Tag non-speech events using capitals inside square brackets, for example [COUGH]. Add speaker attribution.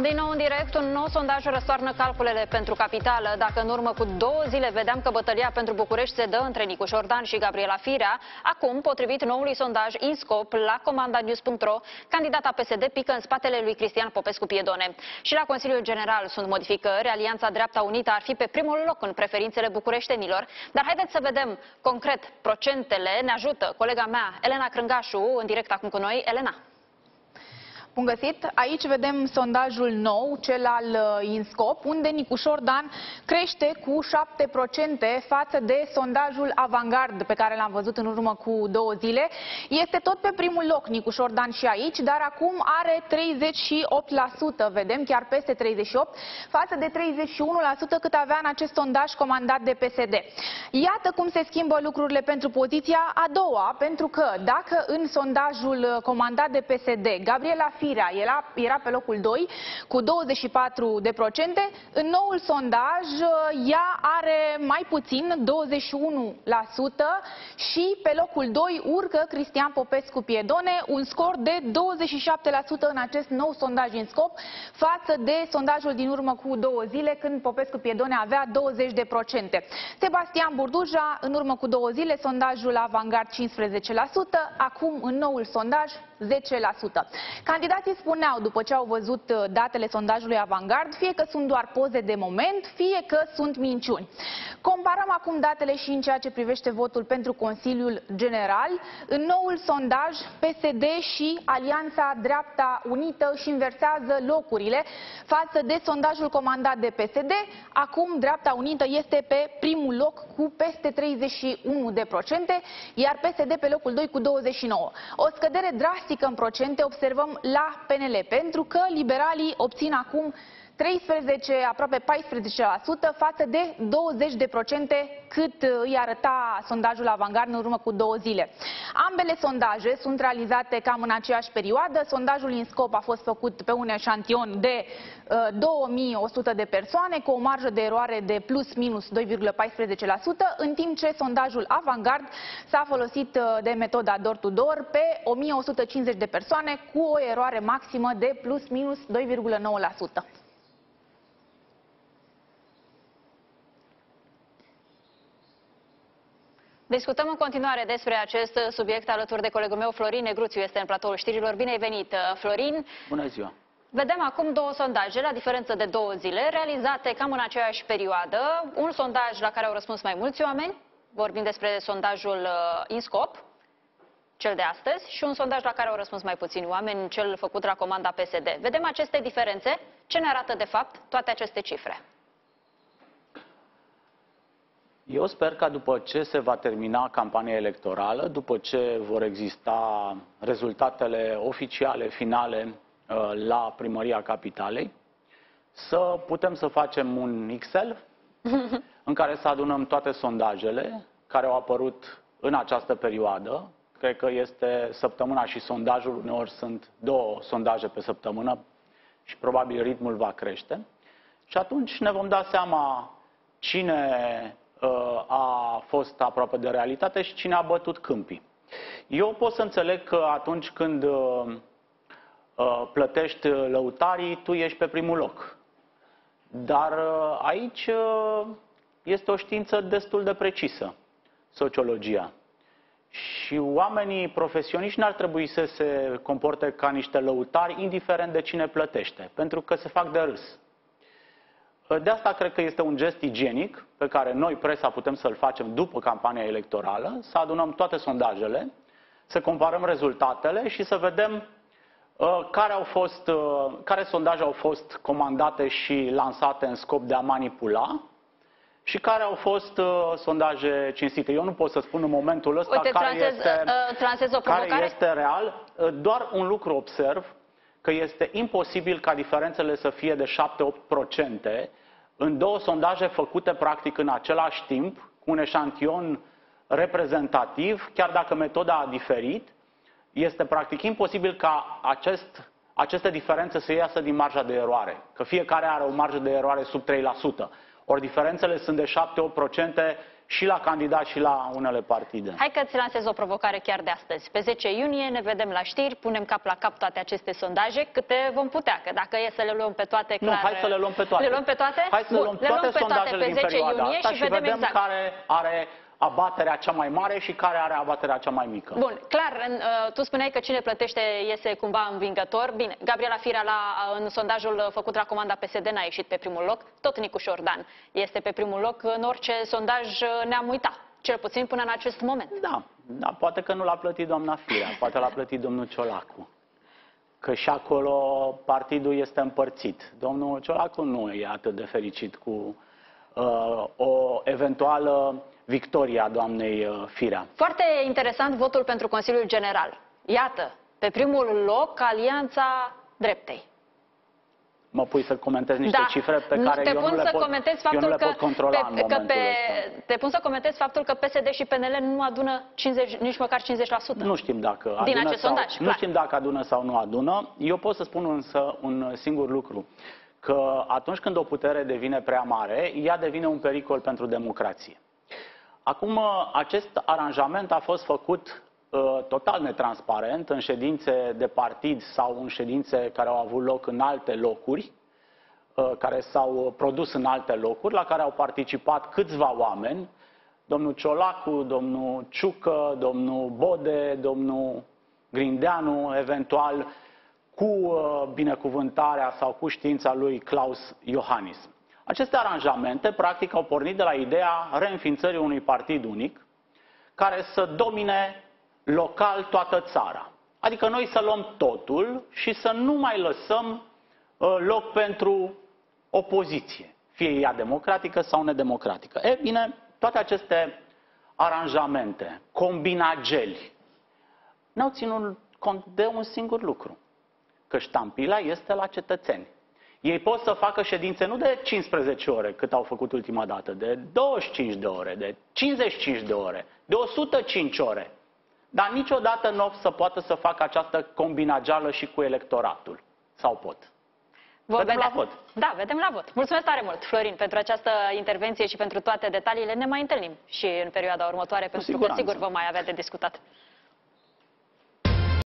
Speaker 1: Din nou în direct, un nou sondaj răstoarnă calculele pentru capitală. Dacă în urmă cu două zile vedeam că bătălia pentru București se dă între Nicu Șordan și Gabriela Firea, acum, potrivit noului sondaj INSCOP la comandanews.ro, candidata PSD pică în spatele lui Cristian Popescu Piedone. Și la Consiliul General sunt modificări. Alianța Dreapta Unită ar fi pe primul loc în preferințele bucureștenilor. Dar haideți să vedem concret procentele. Ne ajută colega mea, Elena Crângașu, în direct acum cu noi. Elena.
Speaker 2: Bun găsit! Aici vedem sondajul nou, cel al uh, INSCOP, unde Nicușor Dan crește cu 7% față de sondajul Avangard pe care l-am văzut în urmă cu două zile. Este tot pe primul loc Nicușor Dan și aici, dar acum are 38%, vedem, chiar peste 38%, față de 31% cât avea în acest sondaj comandat de PSD. Iată cum se schimbă lucrurile pentru poziția a doua, pentru că dacă în sondajul comandat de PSD, Gabriela Firea era, era pe locul 2 cu 24 de procente. În noul sondaj ea are mai puțin 21% și pe locul 2 urcă Cristian Popescu Piedone un scor de 27% în acest nou sondaj în scop față de sondajul din urmă cu două zile când Popescu Piedone avea 20 de procente. Sebastian Burduja în urmă cu două zile sondajul Avangard 15%, acum în noul sondaj 10%. Candidații spuneau, după ce au văzut uh, datele sondajului Avangard, fie că sunt doar poze de moment, fie că sunt minciuni. Comparăm acum datele și în ceea ce privește votul pentru Consiliul General. În noul sondaj, PSD și Alianța Dreapta Unită își inversează locurile față de sondajul comandat de PSD. Acum Dreapta Unită este pe primul loc cu peste 31 de procente, iar PSD pe locul 2 cu 29. O scădere drastică în procente observăm la PNL, pentru că liberalii obțin acum 13, aproape 14% față de 20 de procente cât îi arăta sondajul Avangard în urmă cu două zile. Ambele sondaje sunt realizate cam în aceeași perioadă. Sondajul INSCOP a fost făcut pe un eșantion de uh, 2100 de persoane cu o marjă de eroare de plus minus 2,14%, în timp ce sondajul Avangard s-a folosit uh, de metoda door-to-door -door pe 1150 de persoane cu o eroare maximă de plus minus 2,9%.
Speaker 1: Discutăm în continuare despre acest subiect alături de colegul meu, Florin Negruțiu, este în platoul știrilor. Bine ai venit, Florin!
Speaker 3: Bună ziua!
Speaker 1: Vedem acum două sondaje, la diferență de două zile, realizate cam în aceeași perioadă. Un sondaj la care au răspuns mai mulți oameni, vorbim despre sondajul uh, INSCOP, cel de astăzi, și un sondaj la care au răspuns mai puțini oameni, cel făcut la comanda PSD. Vedem aceste diferențe. Ce ne arată, de fapt, toate aceste cifre?
Speaker 3: Eu sper ca după ce se va termina campania electorală, după ce vor exista rezultatele oficiale, finale uh, la primăria capitalei, să putem să facem un Excel [LAUGHS] în care să adunăm toate sondajele care au apărut în această perioadă. Cred că este săptămâna și sondajul, uneori sunt două sondaje pe săptămână și probabil ritmul va crește. Și atunci ne vom da seama cine a fost aproape de realitate și cine a bătut câmpii. Eu pot să înțeleg că atunci când uh, uh, plătești lăutarii, tu ești pe primul loc. Dar uh, aici este o știință destul de precisă, sociologia. Și oamenii profesioniști n-ar trebui să se comporte ca niște lăutari, indiferent de cine plătește, pentru că se fac de râs. De asta cred că este un gest igienic pe care noi, presa, putem să-l facem după campania electorală, să adunăm toate sondajele, să comparăm rezultatele și să vedem uh, care, au fost, uh, care sondaje au fost comandate și lansate în scop de a manipula și care au fost uh, sondaje cinstite. Eu nu pot să spun în momentul ăsta
Speaker 1: Uite,
Speaker 3: care,
Speaker 1: transez,
Speaker 3: este,
Speaker 1: uh, transez o
Speaker 3: care este real. Uh, doar un lucru observ, că este imposibil ca diferențele să fie de 7-8% în două sondaje făcute practic în același timp, cu un eșantion reprezentativ, chiar dacă metoda a diferit, este practic imposibil ca acest, aceste diferențe să iasă din marja de eroare, că fiecare are o marjă de eroare sub 3%. Ori diferențele sunt de 7-8% și la candidați și la unele partide.
Speaker 1: Hai că ți lansez o provocare chiar de astăzi. Pe 10 iunie ne vedem la știri, punem cap la cap toate aceste sondaje, câte vom putea, că dacă e să le luăm pe toate,
Speaker 3: Nu,
Speaker 1: clar...
Speaker 3: hai să le luăm pe toate.
Speaker 1: Le luăm pe toate?
Speaker 3: Hai să le
Speaker 1: Bun,
Speaker 3: luăm
Speaker 1: le
Speaker 3: toate
Speaker 1: luăm pe toate
Speaker 3: sondajele
Speaker 1: pe
Speaker 3: din
Speaker 1: 10
Speaker 3: perioada
Speaker 1: iunie
Speaker 3: asta
Speaker 1: și vedem
Speaker 3: vedem
Speaker 1: exact.
Speaker 3: care are abaterea cea mai mare și care are abaterea cea mai mică.
Speaker 1: Bun, clar, în, uh, tu spuneai că cine plătește iese cumva învingător. Bine, Gabriela Firea la, în sondajul făcut la comanda PSD n-a ieșit pe primul loc, tot Nicuș Șordan este pe primul loc în orice sondaj uh, ne-am uitat, cel puțin până în acest moment.
Speaker 3: Da, da, poate că nu l-a plătit doamna Firea, poate l-a plătit domnul Ciolacu. Că și acolo partidul este împărțit. Domnul Ciolacu nu e atât de fericit cu uh, o eventuală victorie a doamnei uh, Firea.
Speaker 1: Foarte interesant votul pentru Consiliul General. Iată, pe primul loc, Alianța Dreptei.
Speaker 3: Mă pui să comentez niște
Speaker 1: da,
Speaker 3: cifre pe
Speaker 1: nu,
Speaker 3: care
Speaker 1: te
Speaker 3: eu
Speaker 1: pun
Speaker 3: nu le
Speaker 1: să
Speaker 3: pot,
Speaker 1: comentezi
Speaker 3: eu nu
Speaker 1: faptul
Speaker 3: le
Speaker 1: că,
Speaker 3: pot controla în
Speaker 1: pe, că
Speaker 3: momentul
Speaker 1: pe,
Speaker 3: ăsta.
Speaker 1: te pun să comentezi faptul că PSD și PNL nu adună 50, nici măcar 50%.
Speaker 3: Nu știm dacă
Speaker 1: Din
Speaker 3: adună
Speaker 1: acest
Speaker 3: sau,
Speaker 1: sondaj,
Speaker 3: nu
Speaker 1: clar.
Speaker 3: știm dacă adună sau nu adună. Eu pot să spun însă un singur lucru, că atunci când o putere devine prea mare, ea devine un pericol pentru democrație. Acum, acest aranjament a fost făcut uh, total netransparent în ședințe de partid sau în ședințe care au avut loc în alte locuri, uh, care s-au produs în alte locuri, la care au participat câțiva oameni, domnul Ciolacu, domnul Ciucă, domnul Bode, domnul Grindeanu, eventual cu uh, binecuvântarea sau cu știința lui Klaus Iohannis. Aceste aranjamente, practic, au pornit de la ideea reînființării unui partid unic, care să domine local toată țara. Adică noi să luăm totul și să nu mai lăsăm uh, loc pentru opoziție, fie ea democratică sau nedemocratică. E bine, toate aceste aranjamente, combinageli, n-au ținut cont de un singur lucru, că ștampila este la cetățeni. Ei pot să facă ședințe nu de 15 ore, cât au făcut ultima dată, de 25 de ore, de 55 de ore, de 105 ore. Dar niciodată nu o să poată să facă această combinageală și cu electoratul. Sau pot.
Speaker 1: Vom
Speaker 3: Vedem
Speaker 1: vedea.
Speaker 3: la vot.
Speaker 1: Da, vedem la vot. Mulțumesc tare mult, Florin, pentru această intervenție și pentru toate detaliile. Ne mai întâlnim și în perioada următoare, pentru că
Speaker 3: siguranță.
Speaker 1: sigur vom mai avea de discutat.